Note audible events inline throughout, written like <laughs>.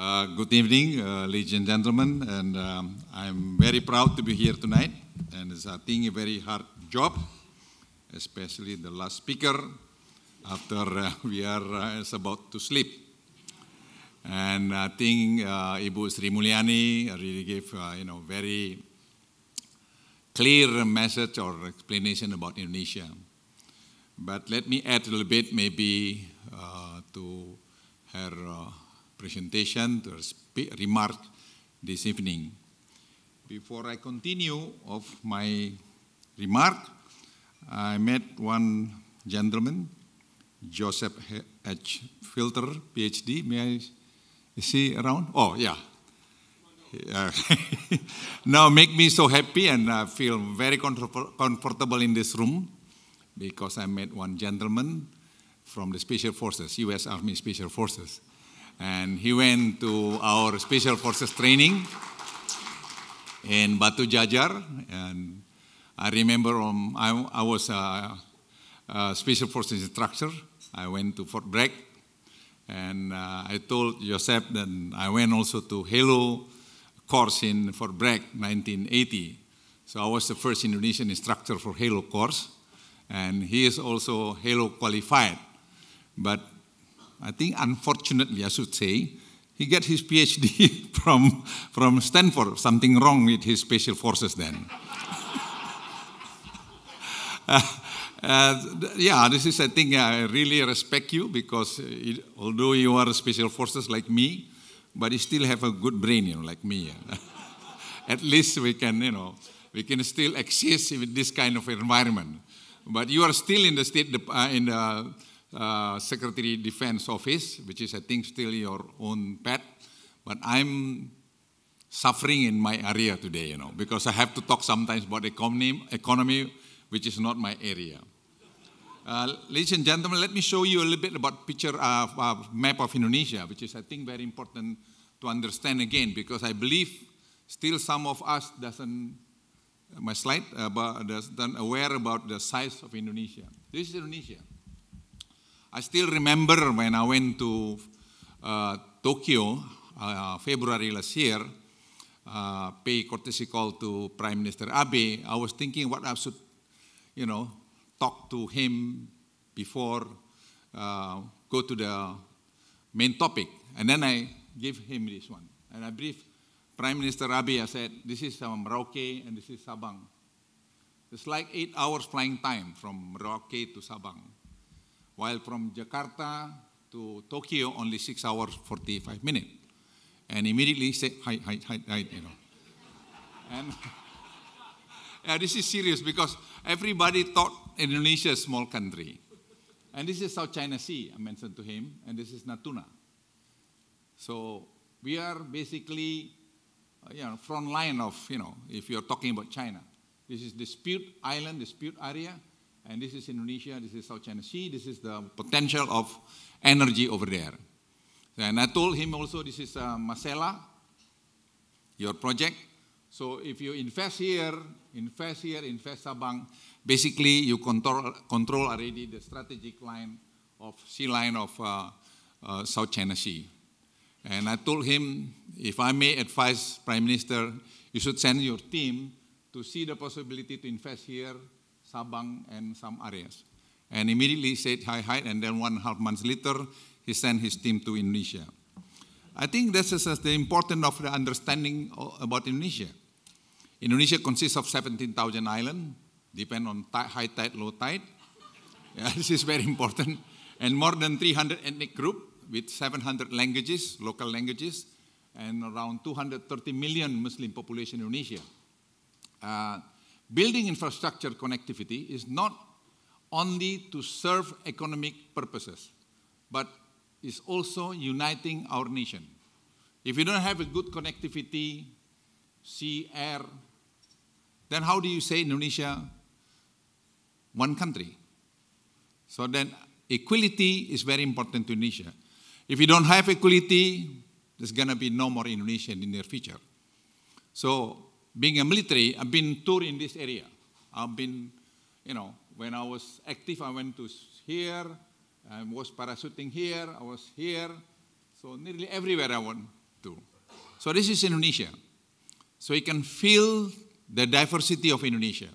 Uh, good evening, uh, ladies and gentlemen, and um, I'm very proud to be here tonight. And it's, I think, a very hard job, especially the last speaker after uh, <laughs> we are uh, about to sleep. And I think uh, Ibu Sri Mulyani really gave, you know, very clear message or explanation about Indonesia. But let me add a little bit, maybe, to her presentation, to remark this evening. Before I continue of my remark, I met one gentleman, Joseph H. Felter, PhD. May I see around? Oh, yeah. Uh, <laughs> now make me so happy and I feel very comfortable in this room because I met one gentleman from the Special Forces, U.S. Army Special Forces. And he went to our Special Forces training in Batu Jajar. And I remember um, I, I was a, a Special Forces instructor. I went to Fort Bragg. And uh, I told Joseph that I went also to Halo course in Fort Bragg, 1980. So I was the first Indonesian instructor for Halo course. And he is also Halo qualified. But I think, unfortunately, I should say, he got his PhD <laughs> from, from Stanford. Something wrong with his special forces then. <laughs> uh, uh, yeah, this is, I think, I really respect you because it, although you are special forces like me, but you still have a good brain, you know, like me. <laughs> At least we can, you know, we can still exist in this kind of environment. But you are still in the state, uh, in the uh, Secretary Defense Office, which is, I think, still your own pet. But I'm suffering in my area today, you know, because I have to talk sometimes about economy, economy which is not my area. Uh, ladies and gentlemen, let me show you a little bit about picture of uh, map of Indonesia, which is, I think, very important to understand again, because I believe still some of us doesn't, my slide, about, doesn't aware about the size of Indonesia. This is Indonesia. I still remember when I went to uh, Tokyo, uh, February last year, uh, pay courtesy call to Prime Minister Abe, I was thinking what I should, you know, talk to him before uh, go to the main topic. And then I give him this one. And I brief Prime Minister Abe, I said, this is Merauke and this is Sabang. It's like eight hours flying time from Merauke to Sabang. While from Jakarta to Tokyo, only six hours, 45 minutes. And immediately said, hi, hi, hi, hi, you know. And <laughs> yeah, this is serious because everybody thought Indonesia is a small country. And this is South China Sea, I mentioned to him, and this is Natuna. So we are basically, uh, you know, front line of, you know, if you're talking about China. This is dispute island, dispute area, and this is Indonesia, this is South China Sea, this is the potential of energy over there. And I told him also this is uh, Masela, your project. So if you invest here, invest here, invest Sabang, basically you control, control already the strategic line of sea line of uh, uh, South China Sea. And I told him, if I may advise Prime Minister, you should send your team to see the possibility to invest here, Sabang, and some areas. And immediately said hi, hi, and then one and a half months later, he sent his team to Indonesia. I think this is the importance of the understanding about Indonesia. Indonesia consists of 17,000 islands, depend on high tide, low tide. <laughs> Yeah, this is very important. And more than 300 ethnic groups with 700 languages, local languages, and around 230 million Muslim population in Indonesia. Uh, building infrastructure connectivity is not only to serve economic purposes, but is also uniting our nation. If you don't have a good connectivity, sea, air, then how do you say Indonesia one country? So then equality is very important to Indonesia. If you don't have equality, there's going to be no more Indonesia in the near future. So being a military, I've been tour in this area. I've been, you know, when I was active, I went to here, I was parachuting here, I was here. So nearly everywhere I went. Two. So this is Indonesia. So you can feel the diversity of Indonesia.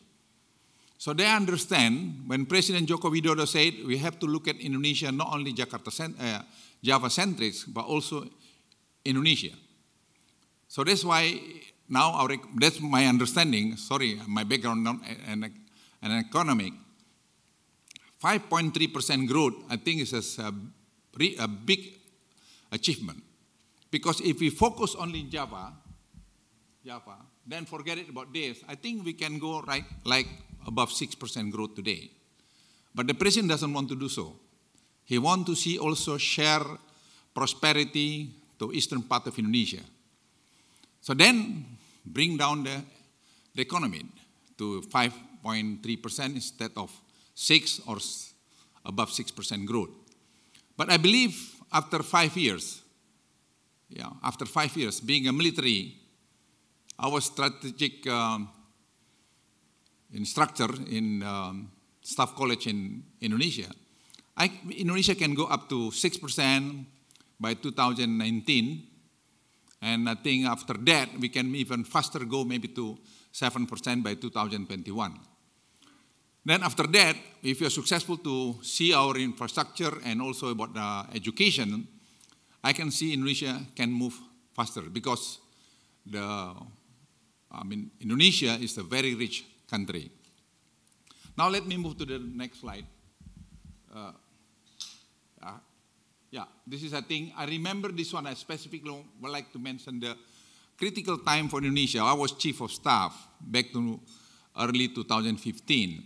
So they understand when President Joko Widodo said we have to look at Indonesia not only Jakarta uh, Java centric, but also Indonesia. So that's why now our, that's my understanding. Sorry, my background and an economic. 5.3% growth, I think, is a, a big achievement. Because if we focus only Java, Java, then forget it about this. I think we can go right like above 6% growth today. But the president doesn't want to do so. He wants to see also share prosperity to eastern part of Indonesia. So then bring down the, the economy to 5.3% instead of 6 or above 6% growth. But I believe after five years, yeah, after five years being a military, our strategic um, instructor in um, Staff College in Indonesia. I, Indonesia can go up to 6% by 2019. And I think after that, we can even faster go maybe to 7% by 2021. Then after that, if you're successful to see our infrastructure and also about the education, I can see Indonesia can move faster because the, I mean, Indonesia is a very rich country. Now let me move to the next slide. Uh, yeah, this is a thing. I remember this one. I specifically would like to mention the critical time for Indonesia. I was chief of staff back to early 2015.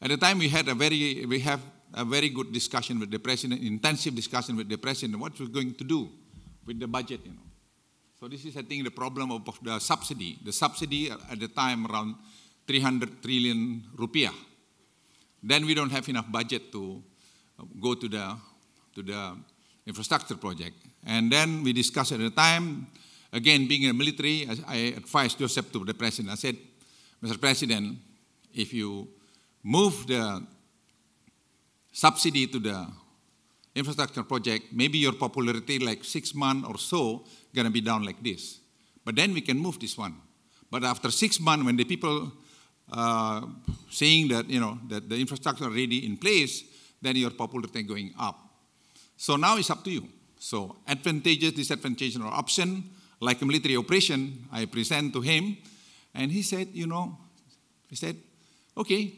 At the time, we had a very we have a very good discussion with the president, intensive discussion with the president, what we're going to do with the budget. You know. So this is, I think, the problem of the subsidy. The subsidy at the time around 300 trillion rupiah. Then we don't have enough budget to go to the, to the infrastructure project. And then we discussed at the time, again, being in the military, I advised Joseph to the president. I said, Mr. President, if you move the subsidy to the infrastructure project, maybe your popularity like six months or so gonna be down like this. But then we can move this one. But after six months, when the people uh, saying that, you know, that the infrastructure already in place, then your popularity going up. So now it's up to you. So advantages, disadvantages, or option, like a military operation, I present to him, and he said, you know, he said, okay,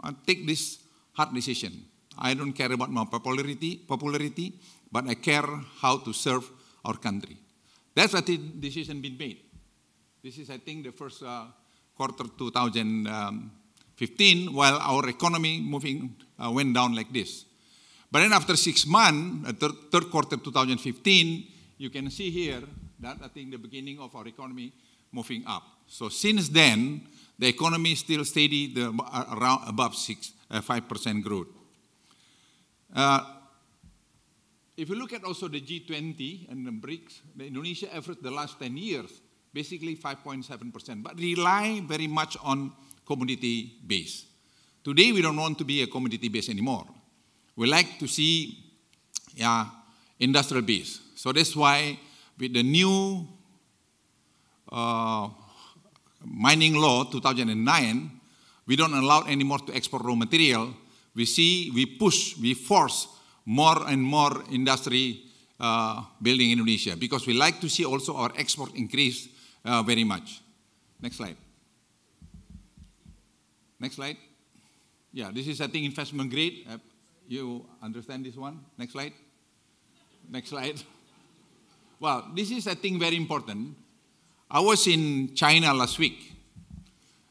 I'll take this hard decision. I don't care about my popularity, popularity, but I care how to serve our country. That's what the decision been made. This is, I think, the first uh, quarter 2015, while our economy moving uh, went down like this. But then after six months, uh, third, third quarter 2015, you can see here that I think the beginning of our economy moving up. So since then, the economy is still steady, the, uh, around above six, uh, 5% growth. Uh, if you look at also the G20 and the BRICS, the Indonesia effort the last 10 years, basically 5.7%, but rely very much on commodity base. Today, we don't want to be a commodity base anymore. We like to see yeah, industrial base. So that's why with the new uh, mining law 2009, we don't allow anymore to export raw material. We see, we push, we force more and more industry uh, building in Indonesia because we like to see also our export increase uh, very much. Next slide. Next slide. Yeah, this is, I think, investment grade. You understand this one? Next slide. Next slide. Well, this is, I think, very important. I was in China last week,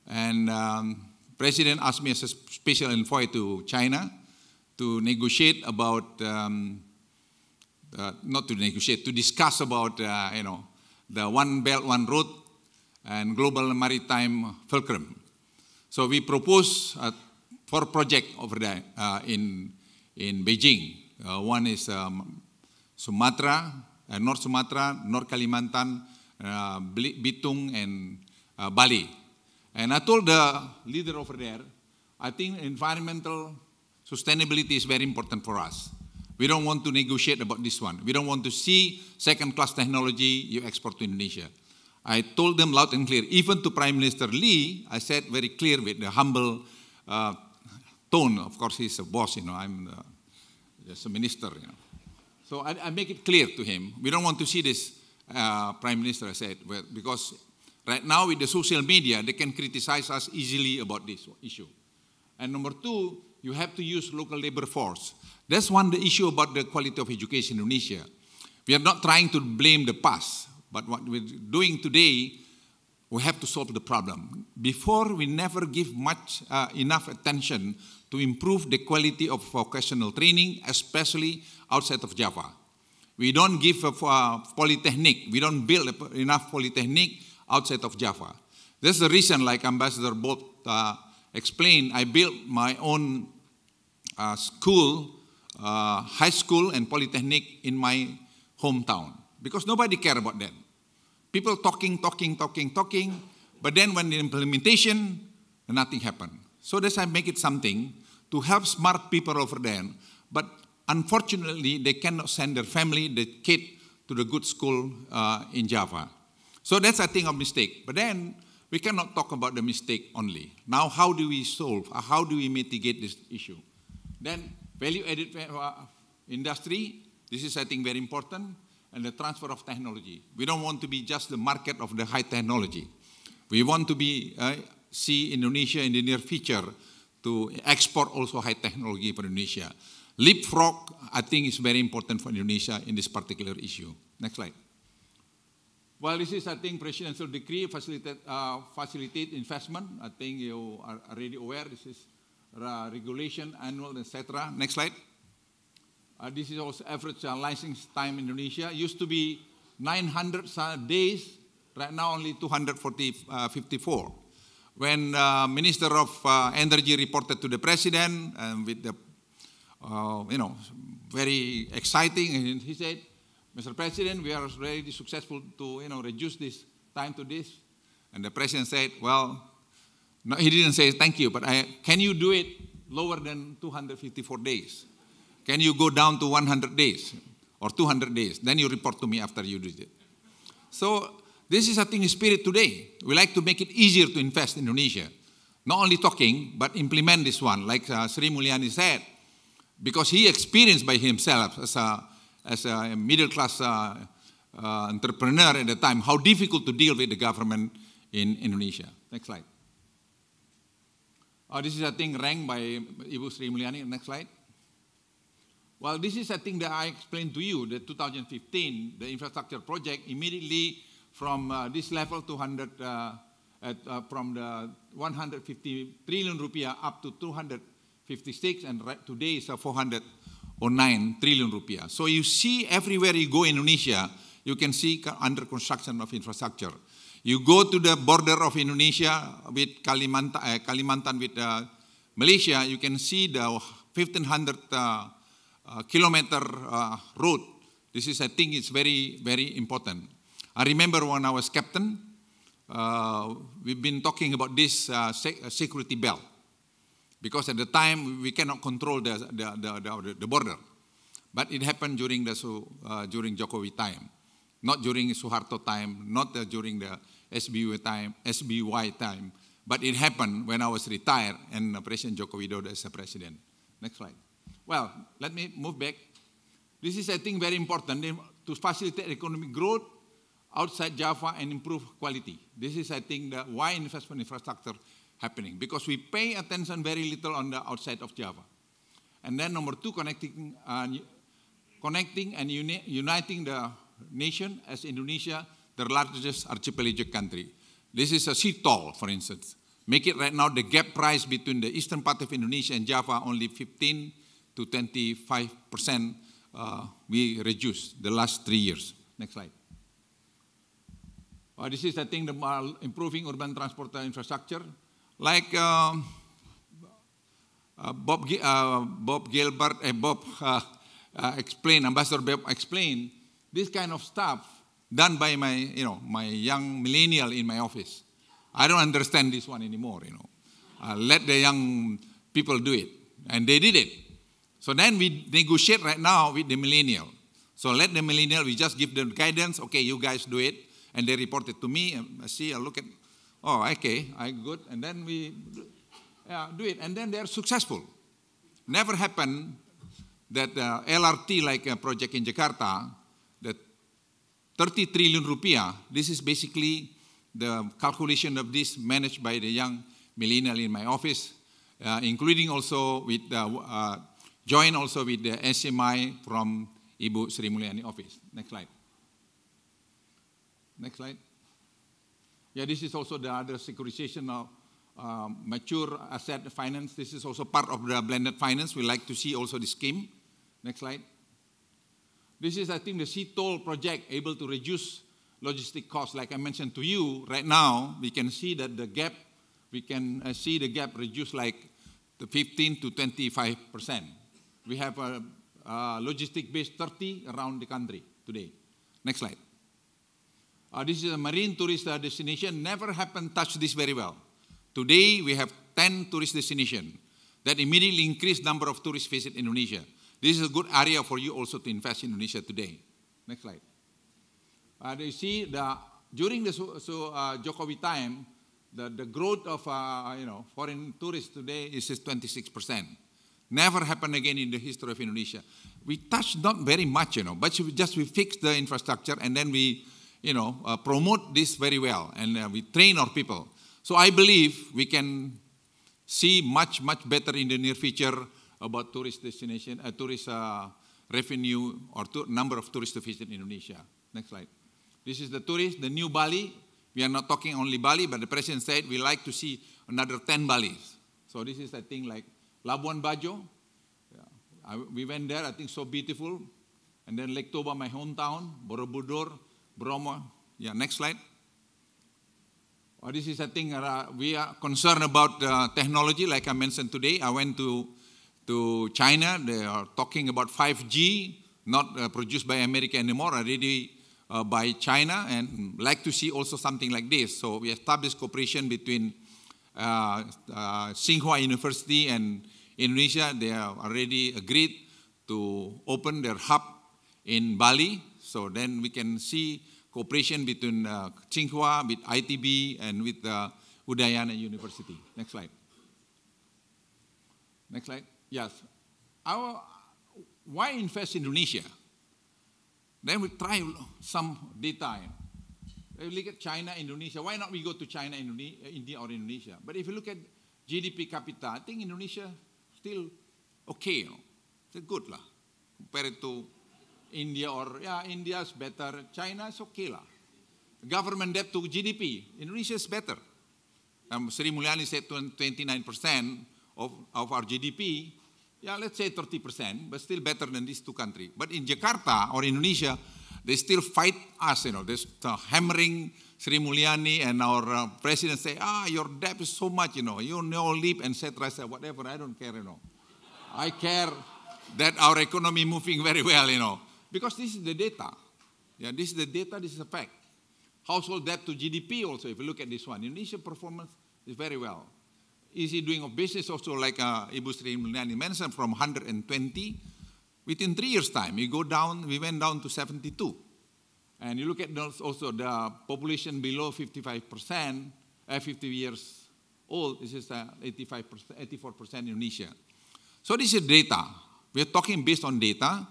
and um, President asked me as a special envoy to China to negotiate about, um, uh, not to negotiate, to discuss about, uh, you know, the One Belt, One Road and Global Maritime Fulcrum. So we propose uh, four projects over there uh, in, in Beijing. Uh, one is um, Sumatra, uh, North Sumatra, North Kalimantan, uh, Bitung, and uh, Bali. And I told the leader over there, I think environmental sustainability is very important for us. We don't want to negotiate about this one. We don't want to see second class technology you export to Indonesia. I told them loud and clear, even to Prime Minister Lee, I said very clear with the humble uh, tone. Of course, he's a boss, you know, I'm the, just a minister, you know. So I, I, make it clear to him. We don't want to see this, uh, Prime Minister, I said, because right now with the social media, they can criticize us easily about this issue. And number two, you have to use local labor force. That's one the issue about the quality of education in Indonesia. We are not trying to blame the past. But what we're doing today, we have to solve the problem. Before, we never give much uh, enough attention to improve the quality of vocational training, especially outside of Java. We don't give a, uh, polytechnic, we don't build enough polytechnic outside of Java. That's the reason, like Ambassador Bolt uh, explained, I built my own uh, school, uh, high school and polytechnic in my hometown because nobody care about that. People talking, talking, talking, talking, but then when the implementation, nothing happened. So that's I make it something to help smart people over there. But unfortunately, they cannot send their family, the kid, to the good school uh, in Java. So that's I think a mistake. But then we cannot talk about the mistake only. Now, how do we solve? How do we mitigate this issue? Then value-added uh, industry. This is I think very important and the transfer of technology. We don't want to be just the market of the high technology. We want to be uh, see Indonesia in the near future to export also high technology for Indonesia. Leapfrog, I think, is very important for Indonesia in this particular issue. Next slide. Well, this is, I think, presidential decree facilitate, uh, facilitate investment. I think you are already aware. This is uh, regulation, annual, etc. Next slide. Uh, this is also average uh, license time in Indonesia. Used to be 900 days, right now only 254. Uh, when uh, Minister of uh, Energy reported to the President, and with the, uh, you know, very exciting, and he said, Mr. President, we are really successful to, you know, reduce this time to this. And the President said, well, no, he didn't say thank you, but I, can you do it lower than 254 days? Can you go down to 100 days or 200 days? Then you report to me after you did it. So this is, I think, spirit today. We like to make it easier to invest in Indonesia. Not only talking, but implement this one, like uh, Sri Mulyani said, because he experienced by himself as a, as a middle class uh, uh, entrepreneur at the time how difficult to deal with the government in Indonesia. Next slide. Uh, this is, I think, ranked by Ibu Sri Mulyani. Next slide. Well, this is a thing that I explained to you, the 2015, the infrastructure project, immediately from uh, this level to 100, uh, at, uh, from the 150 trillion rupiah up to 256, and right today is 409 trillion rupiah. So you see everywhere you go in Indonesia, you can see under construction of infrastructure. You go to the border of Indonesia with Kalimantan, uh, Kalimantan with uh, Malaysia, you can see the 1500 uh, kilometer uh, road. This is, I think, it's very, very important. I remember when I was captain, uh, we've been talking about this uh, uh, security belt because at the time we cannot control the, the, the, the border. But it happened during the during Jokowi time, not during Suharto time, not during the SBY time, SBY time, but it happened when I was retired and President Joko Widodo as a president. Next slide. Well, let me move back. This is, I think, very important to facilitate economic growth outside Java and improve quality. This is, I think, the why investment infrastructure happening because we pay attention very little on the outside of Java. And then number two, connecting, uh, connecting and uni uniting the nation as Indonesia, the largest archipelagic country. This is a toll, for instance. Make it right now the gap price between the eastern part of Indonesia and Java only 15 to 25% uh, we reduced the last three years. Next slide. Uh, this is, I think, the uh, improving urban transport infrastructure. Like um, uh, Bob, uh, Bob Gilbert Bob <laughs> uh, explained, Ambassador Bob explained, this kind of stuff done by my, you know, my young millennial in my office. I don't understand this one anymore, you know. let the young people do it. And they did it. So then we negotiate right now with the millennial. So let the millennial, we just give them guidance. Okay, you guys do it. And they report it to me. I see, I look at, oh, okay, I good. And then we yeah, do it. And then they're successful. Never happened that uh, LRT, like a project in Jakarta, that 30 trillion rupiah, this is basically the calculation of this managed by the young millennial in my office, uh, including also with the, uh, join also with the SMI from Ibu Sri Mulyani office. Next slide. Next slide. Yeah, this is also the other securitization of um, mature asset finance. This is also part of the blended finance. We like to see also the scheme. Next slide. This is, I think, the sea toll project able to reduce logistic costs. Like I mentioned to you, right now, we can see that the gap, we can uh, see the gap reduced like the 15 to 25 percent. We have a, a logistic base 30 around the country today. Next slide. Uh, this is a marine tourist uh, destination. Never happened touch this very well. Today we have 10 tourist destinations that immediately increase number of tourists visit Indonesia. This is a good area for you also to invest in Indonesia today. Next slide. Uh, you see the during the so, so uh, Jokowi time, the, the growth of uh, you know foreign tourists today is 26 percent. Never happened again in the history of Indonesia. We touched not very much, you know, but just we fix the infrastructure and then we, you know, uh, promote this very well and uh, we train our people. So I believe we can see much much better in the near future about tourist destination, uh, tourist uh, revenue or to number of tourists to visit Indonesia. Next slide. This is the tourist, the new Bali. We are not talking only Bali, but the president said we like to see another 10 Balis. So this is, I think, like Labuan Bajo. Yeah. I, we went there, I think so beautiful. And then Lake Toba, my hometown, Borobudur, Bromo. Yeah, next slide. Oh, this is, I think, uh, we are concerned about uh, technology, like I mentioned today. I went to to China. They are talking about 5G, not uh, produced by America anymore, already uh, by China, and like to see also something like this. So we established cooperation between Tsinghua University and Indonesia. They have already agreed to open their hub in Bali. So then we can see cooperation between uh, Tsinghua, with ITB, and with uh, Udayana University. Next slide. Next slide. Yes. Our, why invest in Indonesia? Then we try some data. Look at China, Indonesia. Why not we go to China, India, or Indonesia? But if you look at GDP capita, I think Indonesia still okay. You know. It's good lah. Compared to India or, yeah, is better. China is okay lah. Government debt to GDP, Indonesia is better. Um, Sri Mulyani said 29% of, of our GDP yeah, let's say 30%, but still better than these two countries. But in Jakarta or Indonesia, they still fight us, you know, they're hammering Sri Mulyani and our uh, president say, ah, your debt is so much, you know, you no leap, etc. Said, whatever, I don't care, you know. I care that our economy moving <laughs> very well, you know, because this is the data. Yeah, this is the data, this is a fact. Household debt to GDP also, if you look at this one, Indonesia performance is very well easy doing of business also like uh, Ibu Sri Mulyani mentioned from 120 within three years time we go down we went down to 72 and you look at also the population below 55 percent uh, 50 years old this is uh, 85 percent 84 percent Indonesia. So this is data. We are talking based on data.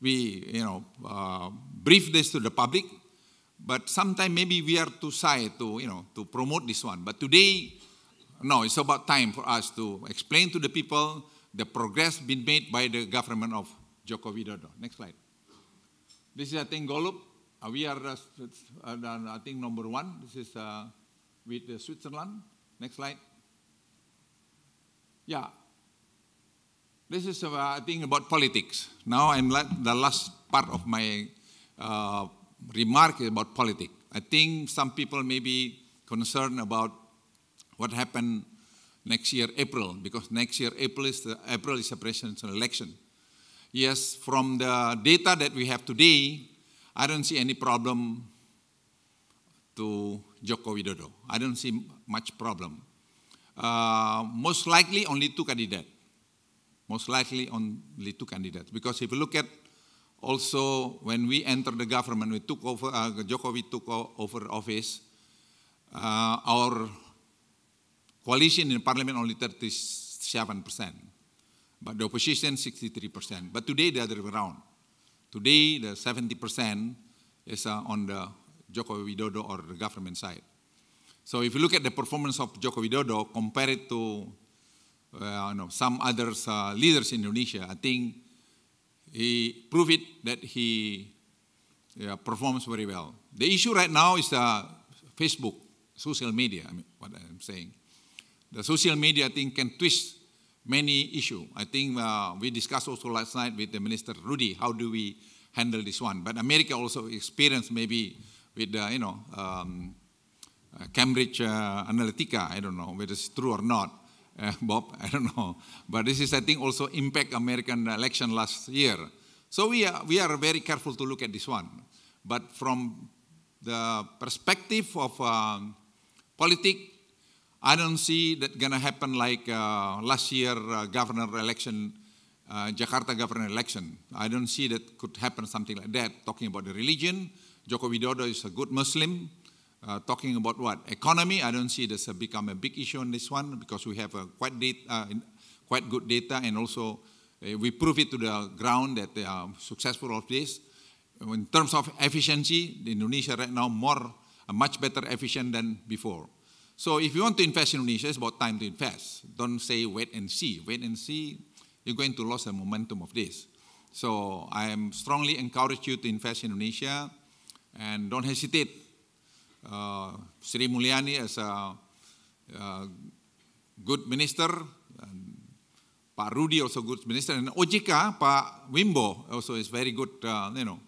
We you know uh, brief this to the public but sometimes maybe we are too shy to you know to promote this one. But today no, it's about time for us to explain to the people the progress been made by the government of Joko Widodo. Next slide. This is, I think, Golub. Uh, we are, uh, uh, I think, number one. This is uh, with uh, Switzerland. Next slide. Yeah. This is, uh, I think, about politics. Now, I'm the last part of my remark is about politics. I think some people may be concerned about what happened next year, April, because next year, April is, the, April is a presidential election. Yes, from the data that we have today, I don't see any problem to Joko Widodo. I don't see much problem. Uh, most likely only two candidates. most likely only two candidates. Because if you look at also when we entered the government, we took over, uh, Jokowi took over office, uh, our coalition in parliament only 37%, but the opposition 63%. But today the other way around. Today the 70% is uh, on the Joko Widodo or the government side. So if you look at the performance of Joko Widodo compared to uh, you know, some other uh, leaders in Indonesia, I think he proved it that he yeah, performs very well. The issue right now is uh, Facebook, social media, I mean, what I'm saying. The social media, I think, can twist many issues. I think uh, we discussed also last night with the Minister Rudy, how do we handle this one? But America also experienced maybe with, uh, you know, um, uh, Cambridge uh, Analytica, I don't know whether it's true or not, uh, <laughs> Bob, I don't know. But this is, I think, also impact American election last year. So we are, we are very careful to look at this one. But from the perspective of um, politics, I don't see that going to happen like uh, last year uh, governor election, uh, Jakarta governor election. I don't see that could happen something like that. Talking about the religion, Joko Widodo is a good Muslim. Uh, talking about what? Economy, I don't see this uh, become a big issue on this one because we have a quite, data, uh, quite good data and also uh, we prove it to the ground that they are successful of this. In terms of efficiency, Indonesia right now more, much better efficient than before. So if you want to invest in Indonesia, it's about time to invest. Don't say wait and see. Wait and see, you're going to lose the momentum of this. So I am strongly encourage you to invest in Indonesia and don't hesitate uh, Sri Mulyani as a, a good minister, Pak Rudy also good minister, and OJK, Pak Wimboh also is very good, uh, you know,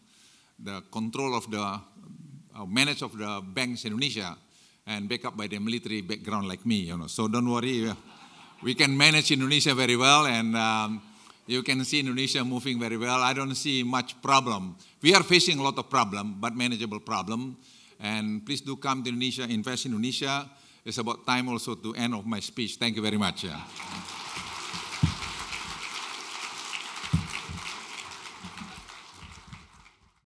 the control of the uh, manage of the banks in Indonesia and back up by the military background like me, you know. So don't worry, we can manage Indonesia very well and um, you can see Indonesia moving very well. I don't see much problem. We are facing a lot of problem, but manageable problem. And please do come to Indonesia, invest in Indonesia. It's about time also to end of my speech. Thank you very much.